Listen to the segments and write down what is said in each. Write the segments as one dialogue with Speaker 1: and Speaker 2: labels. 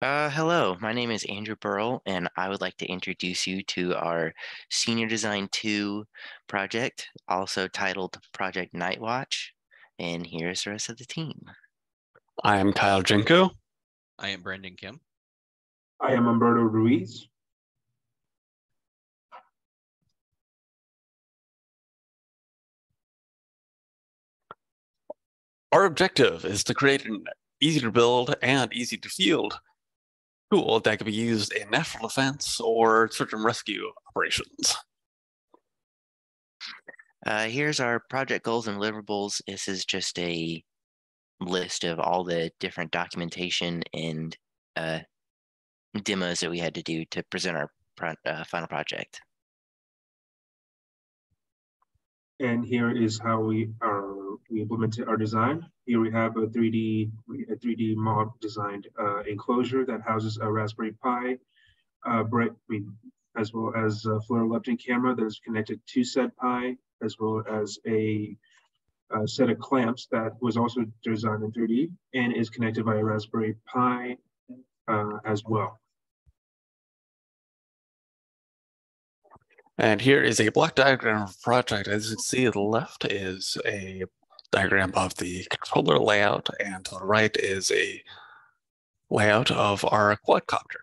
Speaker 1: Uh, hello, my name is Andrew Burrell, and I would like to introduce you to our Senior Design 2 project, also titled Project Night Watch. And here's the rest of the team.
Speaker 2: I am Kyle Jenko.
Speaker 3: I am Brandon Kim.
Speaker 4: I am Umberto Ruiz.
Speaker 2: Our objective is to create an easy to build and easy to field tool that can be used in natural defense or search and rescue operations.
Speaker 1: Uh, here's our project goals and deliverables. This is just a list of all the different documentation and uh, demos that we had to do to present our pro uh, final project.
Speaker 4: And here is how we are we implemented our design. Here we have a 3D a 3D mod designed uh, enclosure that houses a Raspberry Pi, uh, bright, I mean, as well as a fluorescent camera that is connected to said Pi, as well as a, a, set of clamps that was also designed in 3D and is connected by a Raspberry Pi uh, as well.
Speaker 2: And here is a block diagram of project. As you can see, the left is a diagram of the controller layout, and to the right is a layout of our quadcopter.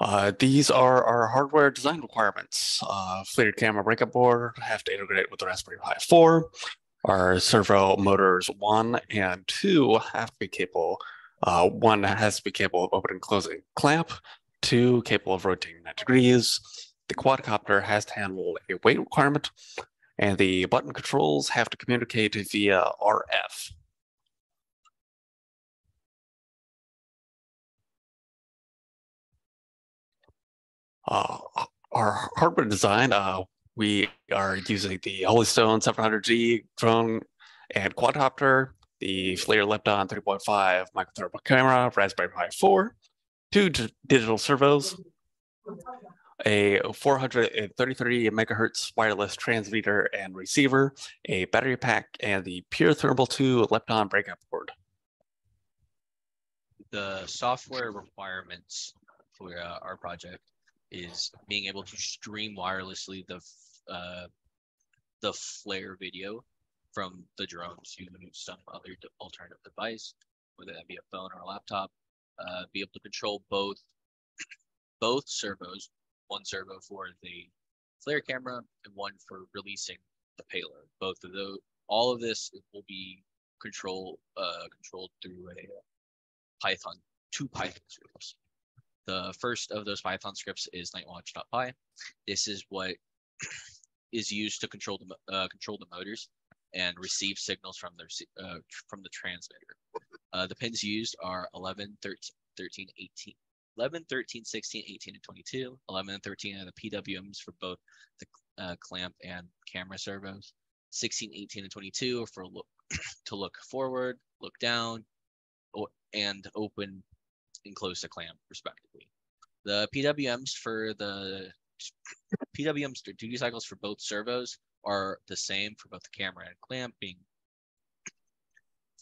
Speaker 2: Uh, these are our hardware design requirements. Uh, FLIR camera breakout board have to integrate with the Raspberry Pi 4. Our servo motors 1 and 2 have to be capable uh, one has to be capable of opening and closing clamp, two capable of rotating 90 degrees. The quadcopter has to handle a weight requirement, and the button controls have to communicate via RF. Uh, our hardware design, uh, we are using the Holystone 700G drone and quadcopter the FLIR Lepton 3.5 microthermal camera, Raspberry Pi 4, two digital servos, a 433 megahertz wireless transmitter and receiver, a battery pack, and the PureThermal 2 Lepton breakout board.
Speaker 3: The software requirements for uh, our project is being able to stream wirelessly the uh, the FLIR video from the drones to some other alternative device, whether that be a phone or a laptop, uh, be able to control both both servos, one servo for the FLIR camera and one for releasing the payload. Both of those, all of this will be control uh, controlled through a Python, two Python scripts. The first of those Python scripts is nightwatch.py. This is what is used to control the uh, control the motors and receive signals from the uh, from the transmitter. Uh, the pins used are 11, 13, 13, 18, 11, 13, 16, 18, and 22. 11 and 13 are the PWMs for both the uh, clamp and camera servos. 16, 18, and 22 are for look to look forward, look down, and open and close the clamp, respectively. The PWMs for the PWMs duty cycles for both servos are the same for both the camera and clamp, being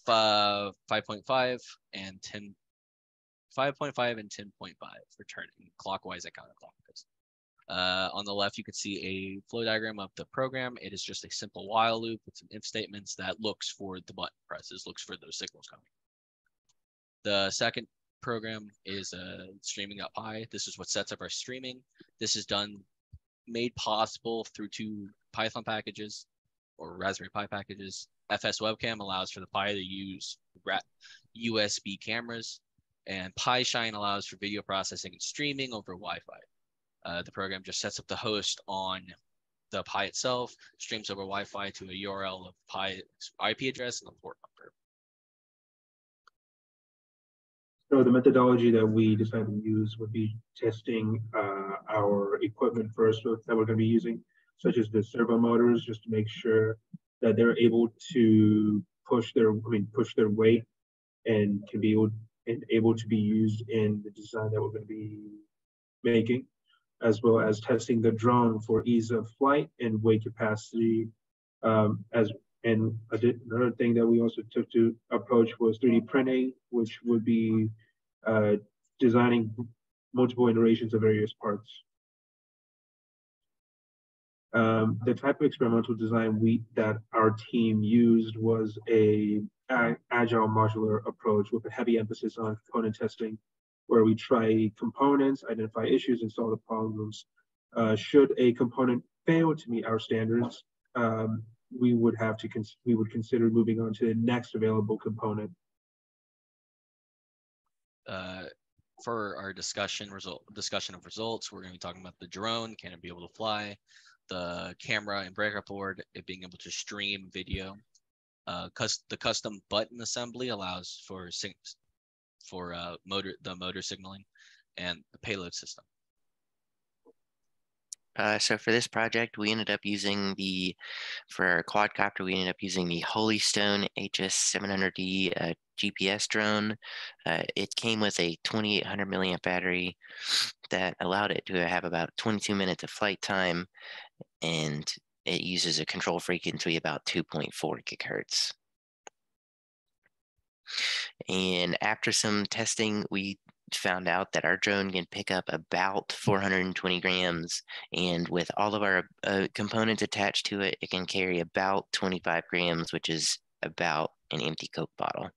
Speaker 3: 5.5 and 10, 5.5 and 10.5 for turning clockwise and counterclockwise. Uh, on the left, you can see a flow diagram of the program. It is just a simple while loop with some if statements that looks for the button presses, looks for those signals coming. The second program is uh, streaming.py. This is what sets up our streaming. This is done made possible through two Python packages or Raspberry Pi packages. fswebcam allows for the Pi to use USB cameras, and PiShine allows for video processing and streaming over Wi-Fi. Uh, the program just sets up the host on the Pi itself, streams over Wi-Fi to a URL of Pi IP address and the port number.
Speaker 4: So the methodology that we decided to use would be testing uh, our equipment first that we're going to be using, such as the servo motors, just to make sure that they're able to push their, I mean, push their weight and can be able and able to be used in the design that we're going to be making, as well as testing the drone for ease of flight and weight capacity, um, as And another thing that we also took to approach was 3D printing, which would be uh, designing multiple iterations of various parts. Um, the type of experimental design we that our team used was a, a, agile modular approach with a heavy emphasis on component testing, where we try components, identify issues, and solve the problems. Uh, should a component fail to meet our standards, um, we would have to we would consider moving on to the next available component.
Speaker 3: Uh, for our discussion result discussion of results, we're going to be talking about the drone. Can it be able to fly? the camera and breakout board, it being able to stream video. Uh, cus- the custom button assembly allows for for uh, motor the motor signaling and the payload system.
Speaker 1: Uh, so for this project, we ended up using the, for our quadcopter, we ended up using the Holystone HS700D uh, GPS drone. Uh, it came with a 2800 milliamp battery that allowed it to have about 22 minutes of flight time and it uses a control frequency about 2.4 gigahertz. And after some testing, we found out that our drone can pick up about 420 grams. And with all of our uh, components attached to it, it can carry about 25 grams, which is about an empty Coke bottle.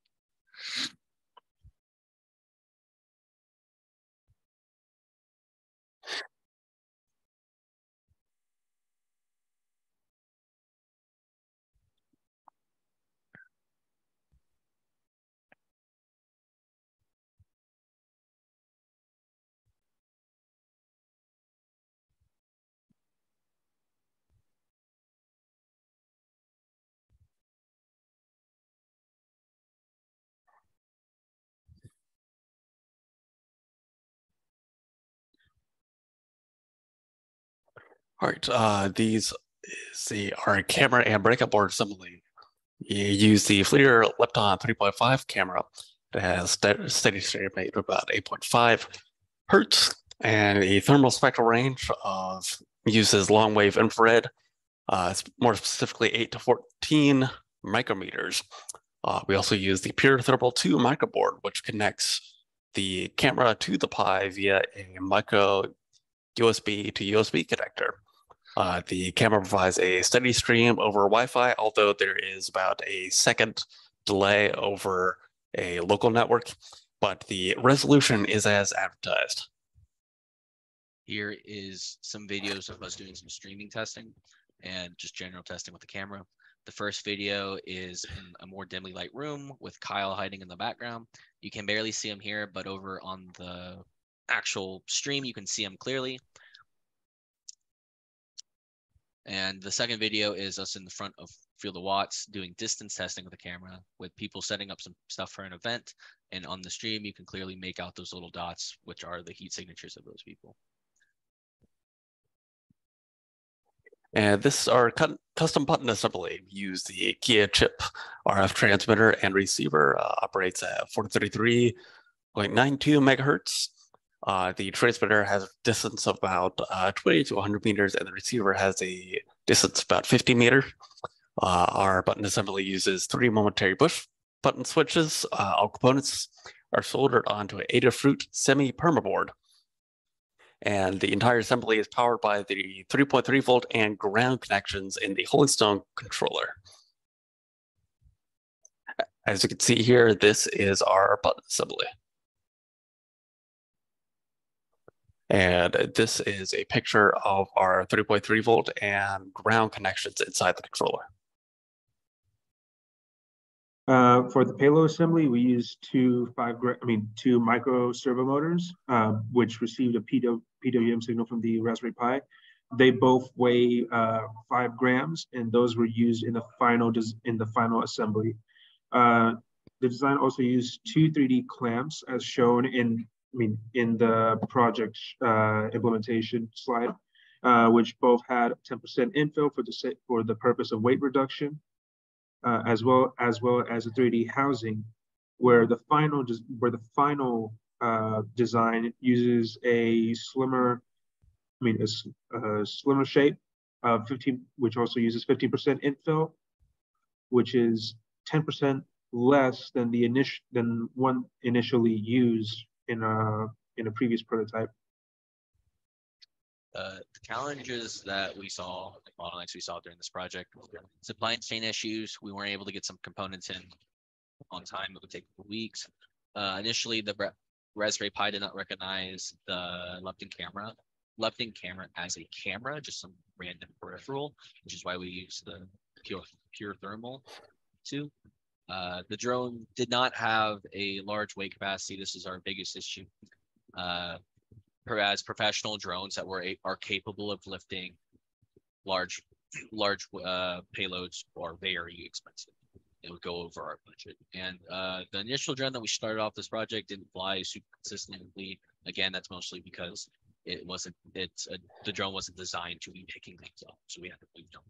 Speaker 2: All right, uh, these the our camera and breakout board assembly. You use the FLIR Lepton 3.5 camera that has steady state rate of about 8.5 hertz and a thermal spectral range of uses long wave infrared. Uh, it's more specifically 8 to 14 micrometers. Uh, we also use the PureThermal 2 microboard, which connects the camera to the Pi via a micro USB to USB connector. Uh, the camera provides a steady stream over Wi-Fi, although there is about a second delay over a local network, but the resolution is as advertised.
Speaker 3: Here is some videos of us doing some streaming testing and just general testing with the camera. The first video is in a more dimly light room with Kyle hiding in the background. You can barely see him here, but over on the actual stream, you can see him clearly. And the second video is us in the front of Field of Watts doing distance testing with the camera with people setting up some stuff for an event. And on the stream, you can clearly make out those little dots, which are the heat signatures of those people.
Speaker 2: And this is our custom button assembly. We use the QIACHIP RF transmitter and receiver. Uh, operates at 433.92 megahertz. Uh, the transmitter has a distance of about uh, 20 to 100 meters, and the receiver has a distance about 50 meters. Uh, our button assembly uses three momentary push button switches. Uh, all components are soldered onto an Adafruit semi-perma board. And the entire assembly is powered by the 3.3 volt and ground connections in the Holystone controller. As you can see here, this is our button assembly. And this is a picture of our 3.3 volt and ground connections inside the controller.
Speaker 4: Uh, for the payload assembly, we used two five, I mean, two micro servo motors, uh, which received a PW, PWM signal from the Raspberry Pi. They both weigh uh, five grams, and those were used in the final in the final assembly. Uh, the design also used two 3D clamps, as shown in I mean, in the project uh, implementation slide, uh, which both had 10% infill for the for the purpose of weight reduction, uh, as well as well as a 3D housing, where the final where the final uh, design uses a slimmer, I mean, a, a slimmer shape of 15, which also uses 15% infill, which is 10% less than the initial than one initially used in a in a previous prototype.
Speaker 3: Uh, the challenges that we saw, the bottlenecks we saw during this project, supply chain issues. We weren't able to get some components in on time. It would take weeks. Uh, initially, the Raspberry Pi did not recognize the Lepton camera, Lepton camera as a camera, just some random peripheral, which is why we use the pure pure thermal too. Uh, the drone did not have a large weight capacity. This is our biggest issue. Uh, as professional drones that were are capable of lifting large large uh, payloads are very expensive. It would go over our budget. And uh, the initial drone that we started off this project didn't fly super consistently. Again, that's mostly because it wasn't it's a, the drone wasn't designed to be picking things up, so we had to move them.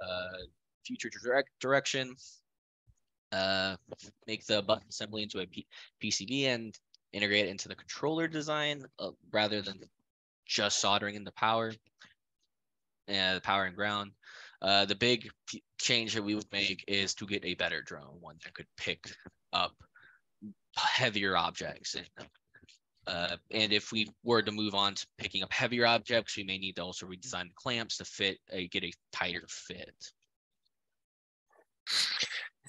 Speaker 3: Uh, future direct direction. Uh, make the button assembly into a P PCB and integrate it into the controller design uh, rather than just soldering in the power and uh, the power and ground. Uh, the big change that we would make is to get a better drone, one that could pick up heavier objects. And, uh, and if we were to move on to picking up heavier objects, we may need to also redesign the clamps to fit a get a tighter fit.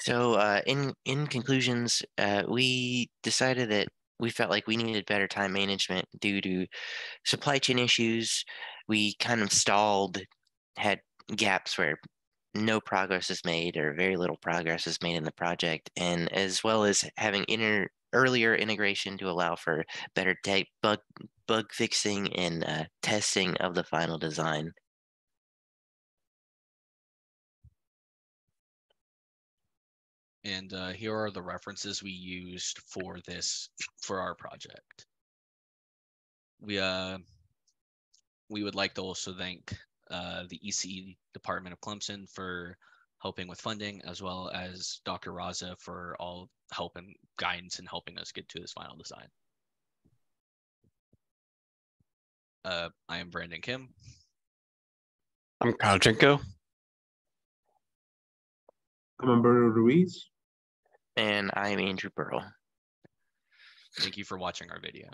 Speaker 1: So, uh, in in conclusions, uh, we decided that we felt like we needed better time management due to supply chain issues. We kind of stalled, had gaps where no progress is made or very little progress is made in the project, and as well as having inner earlier integration to allow for better bug bug fixing and uh, testing of the final design.
Speaker 3: And uh, here are the references we used for this, for our project. We, uh, we would like to also thank uh, the EC Department of Clemson for helping with funding, as well as Dr. Raza for all help and guidance in helping us get to this final design. Uh, I am Brandon Kim.
Speaker 2: I'm Kyle Jenko.
Speaker 4: I'm Umberto Ruiz.
Speaker 1: And I'm Andrew Burrow.
Speaker 3: Thank you for watching our video.